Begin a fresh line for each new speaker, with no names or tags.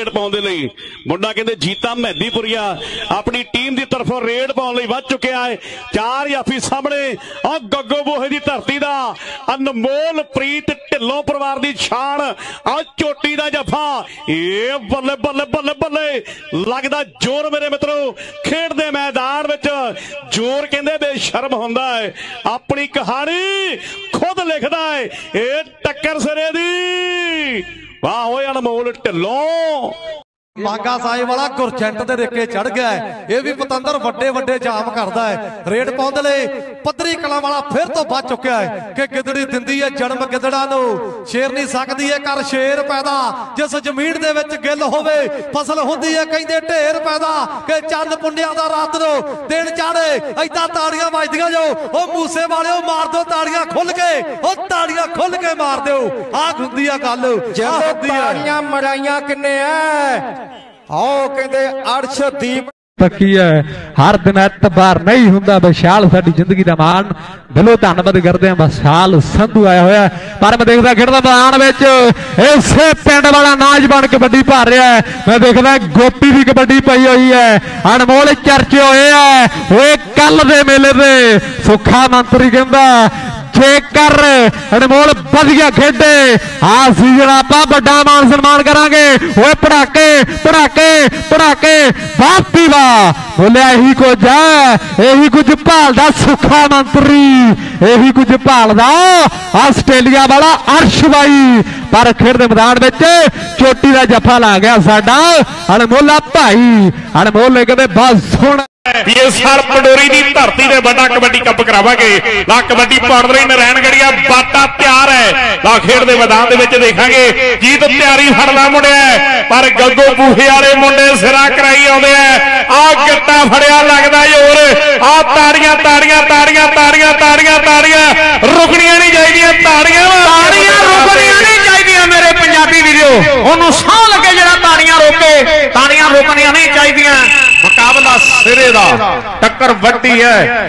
Raid ਪਾਉਣ ਦੇ ਲਈ। ਮੁੰਡਾ ਕਹਿੰਦੇ, ਜੀਤਾ ਮਹਿਦੀਪੁਰੀਆ, ਆਪਣੀ ਟੀਮ ਦੀ ਤਰਫੋਂ ਰੇਡ ਪਾਉਣ ਲਈ ਵੱਧ ਚੁੱਕਿਆ ਹੈ। ਚਾਰ ਜਾਫੀ ਸਾਹਮਣੇ ਆ ਗੱਗੋ ਬੋਹੇ ਦੀ ਧਰਤੀ ਦਾ ਅਨਮੋਲ ਪ੍ਰੀਤ ਢਿੱਲੋਂ ਪਰਿਵਾਰ ਦੀ ਸ਼ਾਨ ਆ ਚੋਟੀ ਦਾ ਜਫਾ। ਇਹ ਬੱਲੇ ਬੱਲੇ ਬੱਲੇ ਬੱਲੇ। ਲੱਗਦਾ ਜ਼ੋਰ ਮੇਰੇ ਮਿੱਤਰੋ ਖੇਡ ਦੇ ਮੈਦਾਨ ਵਿੱਚ। ਜ਼ੋਰ ਕਹਿੰਦੇ ਬੇਸ਼ਰਮ ਹੁੰਦਾ ਹੈ। ਆਪਣੀ ਕਹਾਣੀ ਖੁਦ ਲਿਖਦਾ ਹੈ। ਇਹ ਟੱਕਰ ਸਿਰੇ ਦੀ। ਵਾਹ ਓਏ ਅਨਮੋਲ ਢਿੱਲੋਂ
ਮਾਂਗਾ ਸਾਏ ਵਾਲਾ ਗੁਰਜੰਟ ਦੇ ਰੇਕੇ ਚੜ ਗਿਆ। ਇਹ ਵੀ ਪਤੰਦਰ ਵੱਡੇ ਵੱਡੇ ਜਾਮ ਕਰਦਾ ਹੈ। ਰੇਡ ਲਈ ਪੱਧਰੀ ਕਲਾ ਵਾਲਾ ਫਿਰ ਤੋਂ ਵੱਜ ਚੁੱਕਿਆ ਹੈ ਕਿ ਗਿੱਦੜੀ ਦਿੰਦੀ ਹੈ ਜਨਮ ਗਿੱਦੜਾਂ ਨੂੰ। ਸ਼ੇਰ ਨਹੀਂ ਸਕਦੀ ਹੈ ਕਰ ਸ਼ੇਰ ਪੈਦਾ। ਜਿਸ ਜ਼ਮੀਨ ਦੇ ਵਿੱਚ ਗਿੱਲ ਹੋਵੇ ਫਸਲ ਹੁੰਦੀ ਹੈ ਕਹਿੰਦੇ ਢੇਰ ਪੈਦਾ ਕਿ ਚੰਨ ਪੁੰਨਿਆਂ ਦਾ ਰਾਤ ਨੂੰ ਦਿਨ ਚਾੜੇ ਐਦਾਂ ਤਾੜੀਆਂ ਵੱਜਦੀਆਂ ਜੋ। ਉਹ ਮੂਸੇ ਵਾਲਿਓ ਮਾਰ ਦਿਓ ਤਾੜੀਆਂ ਖੁੱਲ ਕੇ ਉਹ ਤਾੜੀਆਂ ਖੁੱਲ ਕੇ ਮਾਰ ਦਿਓ। ਆਹ ਹੁੰਦੀ ਆ ਗੱਲ
ਜਦੋਂ ਤਾੜੀਆਂ ਮਰਾਈਆਂ ਕਿੰਨੇ ਐ? ਆਓ ਕਹਿੰਦੇ ਅਰਸ਼ਦੀਪ
ਪੱਕੀ ਹੈ। ਹਰ ਦਿਨ ਐਤਵਾਰ ਨਹੀਂ ਹੁੰਦਾ ਵਿਸ਼ਾਲ ਸਾਡੀ ਜ਼ਿੰਦਗੀ ਦਾ ਮਾਣ। ਦਿਲੋਂ ਧੰਨਵਾਦ ਕਰਦੇ ਹਾਂ ਵਿਸ਼ਾਲ ਸੰਧੂ ਆਇਆ ਹੋਇਆ ਪਰ ਮੈਂ ਦੇਖਦਾ ਖੇਡਦਾ ਮੈਦਾਨ ਵਿੱਚ ਇਸੇ ਪਿੰਡ ਵਾਲਾ ਨਾਜ ਬਣ ਕਬੱਡੀ ਭਰ ਰਿਹਾ ਹੈ। ਮੈਂ ਦੇਖਦਾ ਗੋਪੀ ਦੀ ਕਬੱਡੀ ਪਾਈ ਹੋਈ ਹੈ। ਅਨਮੋਲ ਚਰਚੇ ਹੋਏ ਆ ਓਏ ਕੱਲ ਦੇ ਮੇਲੇ ਤੇ ਸੁੱਖਾ ਮੰਤਰੀ ਕਹਿੰਦਾ ਜੇਕਰ ਅਨਮੋਲ ਵਧੀਆ ਖੇਡੇ। ਆ ਸੀਜ਼ਨ ਆਪਾਂ ਵੱਡਾ ਮਾਨ ਸਨਮਾਨ ਕਰਾਂਗੇ। ਓਏ ਪੜਾਕੇ ਪੜਾਕੇ ਪੜਾਕੇ। ਵਾਪੀ ਵਾ ਬੋਲਿਆ ਇਹੀ ਕੁਝ ਹੈ। ਇਹੀ ਕੁਝ ਭਾਲਦਾ ਸੁੱਖਾ ਮੰਤਰੀ। ਇਹੀ ਕੁਝ ਭਾਲਦਾ ਆਸਟ੍ਰੇਲੀਆ ਵਾਲਾ ਅਰਸ਼ ਬਾਈ। ਪਰ ਖੇਡ ਦੇ ਮੈਦਾਨ ਵਿੱਚ ਚੋਟੀ ਦਾ ਜੱਫਾ ਲਾ ਗਿਆ ਸਾਡਾ। ਅਨਮੋਲਾ ਭਾਈ। ਅਨਮੋਲ ਨੇ ਕਹਿੰਦੇ ਬਸ ਹੁਣ
ਸਾਲ ਪੰਡੋਰੀ ਦੀ ਧਰਤੀ ਤੇ ਵੱਡਾ ਕਬੱਡੀ ਕੱਪ ਕਰਾਵਾਂਗੇ। ਲਾ ਕਬੱਡੀ ਪਾੜ ਰਹੀ ਨਰੈਣ ਗੜੀਆ ਬਾਟਾ ਤਿਆਰ ਹੈ। ਲਾ ਖੇਡ ਦੇ ਮੈਦਾਨ ਦੇ ਵਿੱਚ ਦੇਖਾਂਗੇ। ਜੀਤ ਤਿਆਰੀ ਫੜਦਾ ਮੁੰਡਿਆ ਪਰ ਗੱਗੋ ਬੂਹੇ ਵਾਲੇ ਮੁੰਡੇ ਸਿਰਾ ਕਰਾਈ ਆਉਂਦੇ ਆ। ਆ ਗੱਟਾ ਫੜਿਆ ਲੱਗਦਾ ਜ਼ੋਰ। ਆ ਤਾੜੀਆਂ ਤਾੜੀਆਂ ਤਾੜੀਆਂ ਤਾੜੀਆਂ ਤਾੜੀਆਂ ਤਾੜੀਆਂ। ਰੁਕਣੀਆਂ ਨਹੀਂ ਚਾਹੀਦੀਆਂ ਤਾੜੀਆਂ ਤਾੜੀਆਂ ਰੁਕਣੀਆਂ ਨਹੀਂ ਚਾਹੀਦੀਆਂ ਮੇਰੇ ਪੰਜਾਬੀ ਵੀਰੋ। ਉਹਨੂੰ ਸਾਹ ਲੱਗੇ ਜਿਹੜਾ ਤਾੜੀਆਂ ਰੋਕੇ ਤਾੜੀਆਂ ਰੋਕਣੀਆਂ ਨਹੀਂ ਚਾਹੀਦੀਆਂ। ਸਿਰੇ ਦਾ ਟੱਕਰ ਵੱਡੀ ਹੈ।